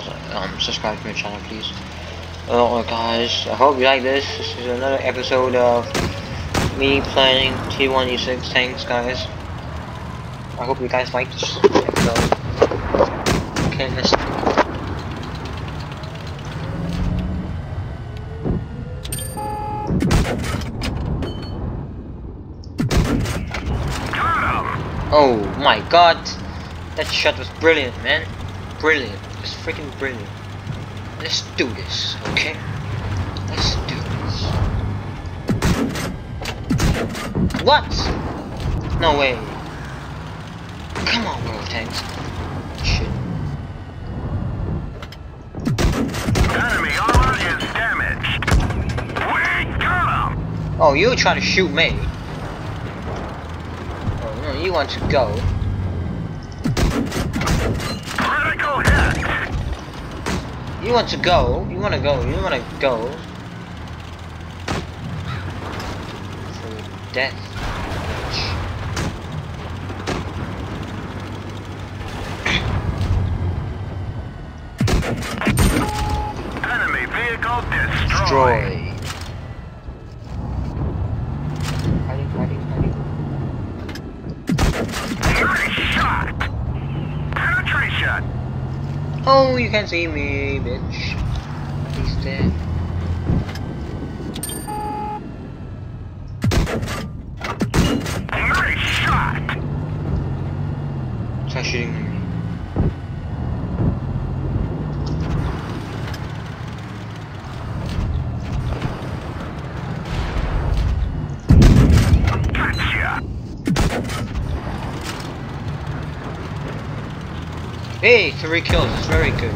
guys, um, subscribe to my channel, please. Oh, guys, I hope you like this. This is another episode of me playing T1E6. Thanks, guys. I hope you guys like this episode. Okay, let's. Oh my god! That shot was brilliant, man. Brilliant. Just freaking brilliant. Let's do this, okay? Let's do this. What? No way. Come on, bro, tanks. Shit. Enemy armor is damaged. We got him! Oh, you trying to shoot me? Oh no, you want to go? You want to go? You want to go? You want to go? Death. Enemy vehicle destroyed. Destroy. Oh, you can't see me, bitch. He's dead. Nice shot! Try shooting me. Gotcha! Hey, three kills. It's very good.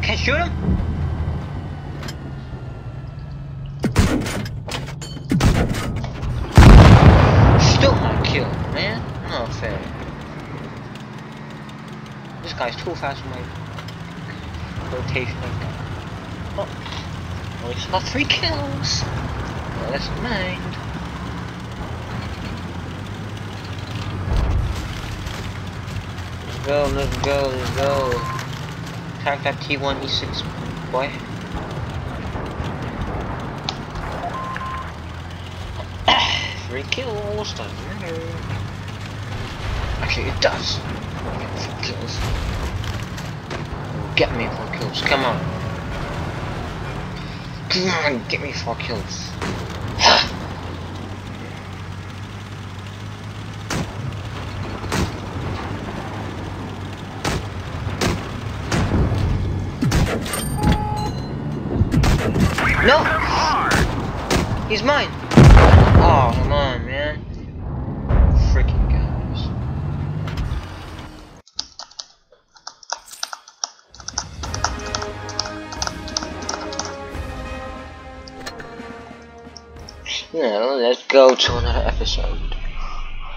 Can shoot him? Still my kill, man. Not fair. This guy's too fast for my rotation. Oh. Well, he's got three kills. Well, that's mind. Let's go, let's go, let's go. Attack that T1E6 boy. three kills, doesn't matter. Actually, it does. Four kills. Get me four kills, come on. Come on, get me four kills. No. He's mine. Now, let's go to another episode.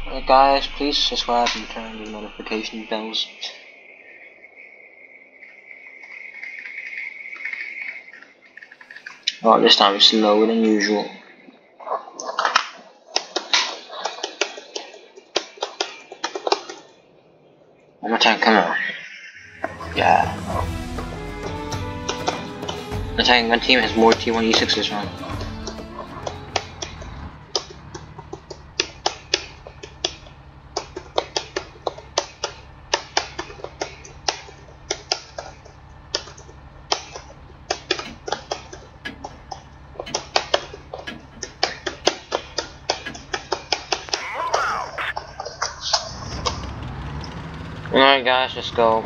Uh, guys, please subscribe and turn on the notification bells. Oh, this time it's slower than usual. One more time, come on. Yeah. I'm you, one team has more T1E6s on. Move Alright guys, let's go.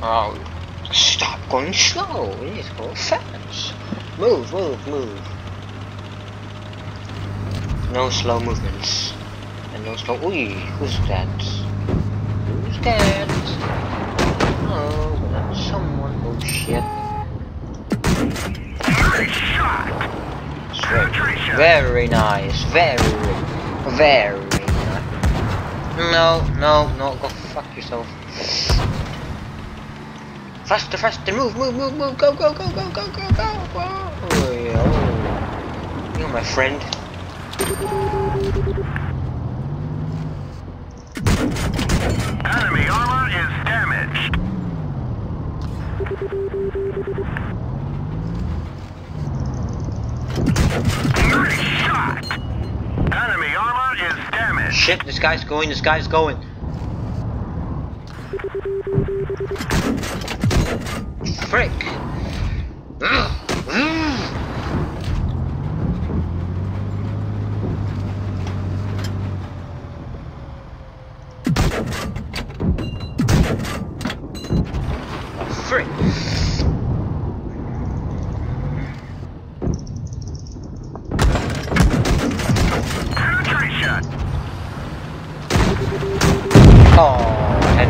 Oh, stop going slow. We need to go fast. Move, move, move. No slow movements. And no slow. Ooh, who's that? Who's that? Very nice. Very, very nice. No, no, no. Go fuck yourself. Faster, faster. Move, move, move, move. Go, go, go, go, go, go, go. Oh. You're my friend. Enemy armor is damaged. Shit, this guy's going, this guy's going. Frick. Oh, head.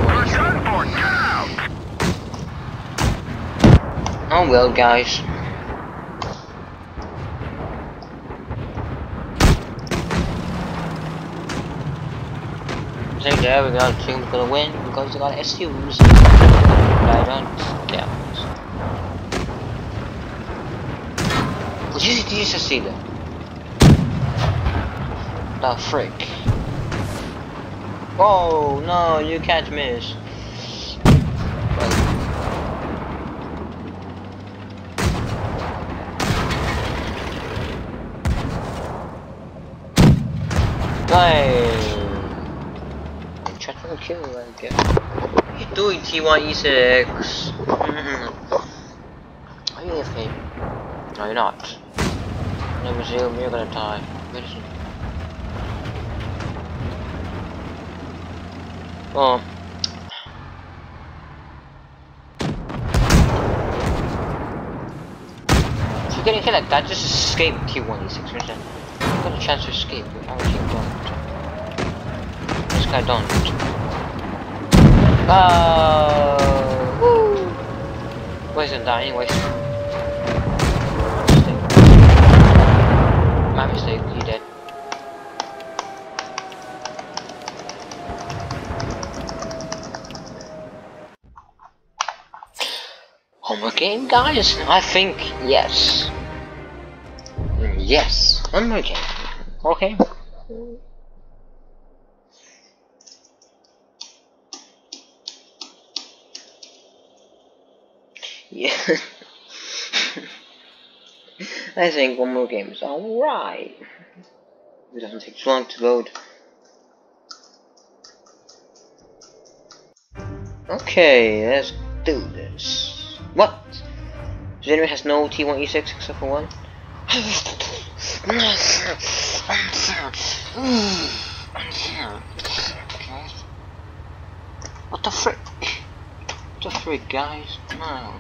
Oh well, guys. So there we got team's gonna win because they got SUs. But I don't doubt. Did you, did you just see that? The frick. Oh no, you can't miss. Nice. Try to kill like it. You're doing T1 E6. Are you AFK? No, you're not. Number zero, you're gonna die. Medicine. Well, you didn't hit that. That just escaped T1E6. Where's that? Got a chance to escape. How would you do This guy don't. Oh. woo! Wasn't dying. anyways? Game, guys? I think yes. Yes, one more game. Okay. Yeah. I think one more game is alright. It doesn't take too long to load. Okay, let's do this. Enemy has no T1E6 except for one? What the frick? What the frick, guys? No.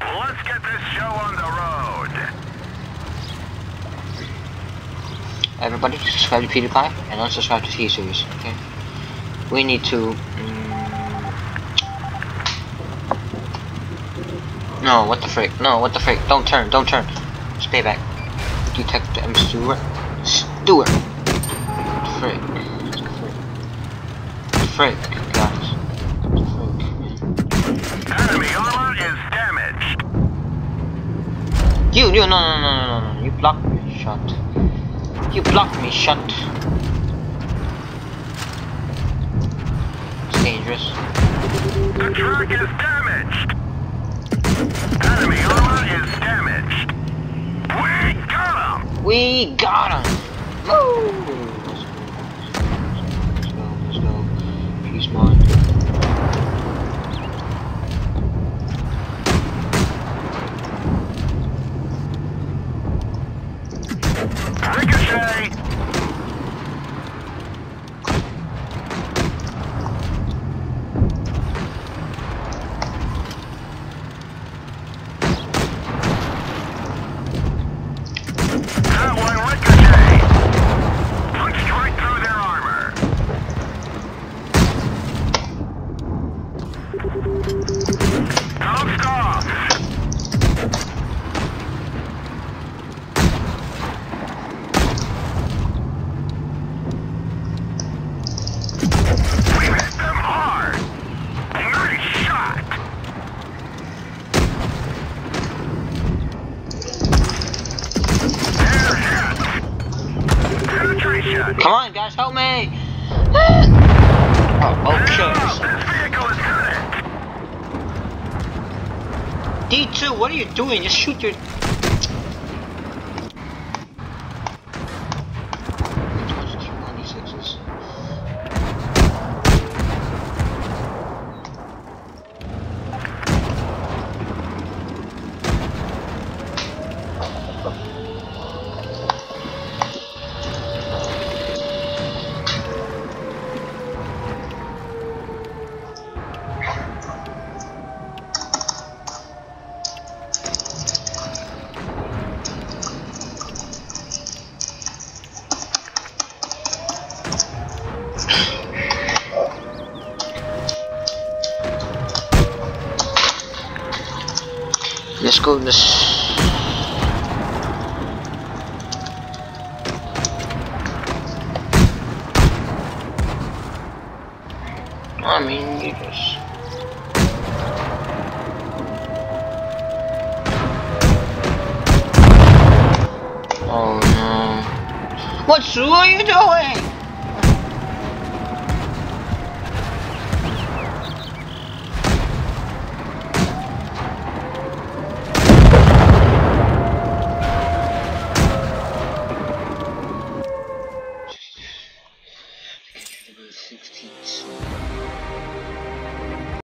Let's get this show on the road. Everybody, subscribe to PewDiePie and unsubscribe to T-Series, okay? We need to... No, what the frick? No, what the frick? Don't turn, don't turn. Stay back. Detect M. Stuart. Stuart! Frick. Frick, guys. Frick. Enemy armor is damaged. You, you, no, no, no, no, no, no. You blocked me, shot. You blocked me, shot. It's dangerous. The truck is damaged. Enemy armor is damaged. We got him. We got him! Woo! Let's go, let's go, let's go. Peace mind. D2, what are you doing? Just shoot your... Let's go this. I mean, you just. Oh no. What are you doing?